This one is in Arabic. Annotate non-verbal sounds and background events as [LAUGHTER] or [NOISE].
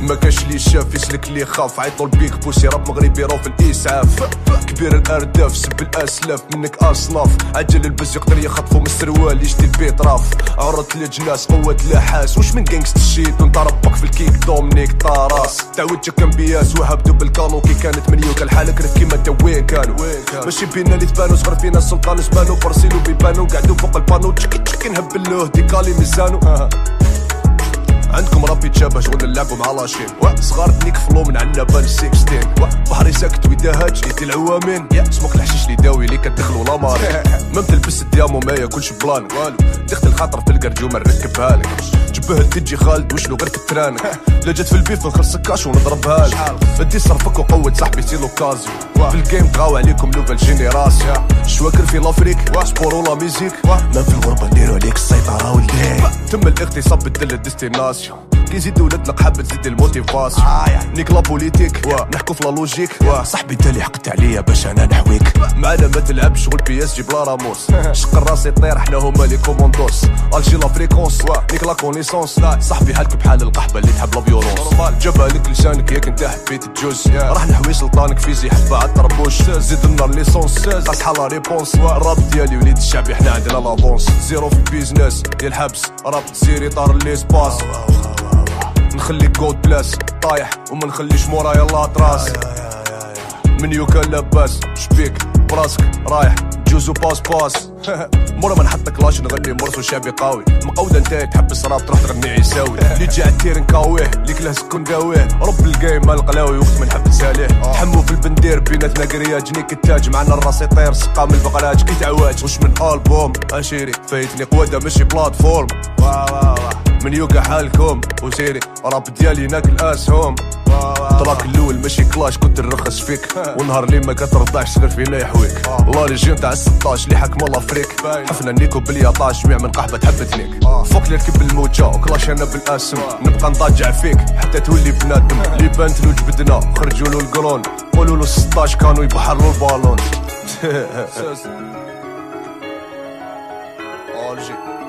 ما كانش لي شاف يسلك لي خاف. عيطوا البيك بوسي راب مغربي رو في الإسعاف. كبير الأرداف سب الأسلاف منك أصناف. عجل البز يقدر يخطفو من السروال يشتي البيت راف. عرضت لجناس قوة لاحاس وش من جانكست الشيت وانت ربك في الكيك دومينيك طاراس. تعودت كان بياس وهبدو بالكانو كي كانت من يوكا الحالك رف كيما انت وين كانوا ماشي بينا اللي تبانو صغر فينا السلطان. سبانو فرسيلو بيبانو. قعدو فوق البانو. تشكي تشكي نهبلوه ديكالي ميزانو. تشابه شغل نلعبوا مع لاشين. صغار نيك فلو من عنا بان 16 بحري ساكت ويداهج يدي العوامين. سموك الحشيش اللي داوي اللي كتدخلوا لاماري [LAUGHS] ما تلبس الديامو ما ياكلش بلان. والو دخت الخاطر في القرجومه نركبها لك جبه تجي خالد وشنو غير كترانك [LAUGHS] لا جات في البيف نخلصك كاش ونضربها لك ادي صرفك وقوة صاحبي سي لوكازيو في الجيم تغاو عليكم نوفل جينيراسيون شواكر في لافريك. سبور ولا ميزيك. ما في الغربة نديرو عليك السيطرة ولدي تم الاغتصاب بدل الديستيناسيون كي يزيد ولدنا حبة تزيد الموتيفاسيون نيك لا بوليتيك. نحكو في لا لوجيك. صاحبي انت اللي حقت عليا باش أنا نحويك. معنا ما تلعبش شغل بي إس جي بلا راموس. [LAUGHS] شق الراس يطير حنا هما لي كوموندوس. ألجي لا فريكونس. نيك لا كونيسونس. صاحبي حالك بحال القحبة اللي تحب لا فيولونس. جابها لك لسانك ياك انت حبيت تجوز. راح نحوي سلطانك فيزي حبة عالطربوش زيد النار ليسونس. اصحى لا ريبونس. الراب ديالي وليد الشعبي حنا عندنا لافونس. زيرو في البيزنس ديال الحبس راب سيري طار ليسباس نخليك جود بلاس طايح وما نخليش مورايا لا تراس من يوكا لاباس شبيك براسك رايح. جوزو باس باس مورا ما نحطك لاش نغني مرسو شعبي قوي. مقودة انت تحبس راب تروح تغني عيساوي. اللي جا عالتير نكاويه اللي كله سكون داويه رب الجيم مال القلاوي وقت ما نحب ساليه تحمو في البندير بيناتنا قرياج نيك التاج معنا الراس يطير سقا من البقراج كي تعواج وش من ألبوم؟ أشيري فايتني قوادة ماشي بلاتفورم. من يوقع حالكم وسيري راب ديالي ناكل اسهم تراك الأول ماشي كلاش كنت نرخص فيك. ونهار اللي ما كترضعش غير فينا يحويك. لا ريجيم تاع 16 اللي حاكمه لافريك حفنا نيكو بالياطاش جميع من قحبة تحبت ليك فوق لي ركب الموجة وكلاش أنا بالأسم. نبقى نضاجع فيك حتى تولي بنادم. اللي بانت له جبدنا خرجوا له القرون. قولوا له 16 كانوا يبحروا البالون. [LAUGHS] All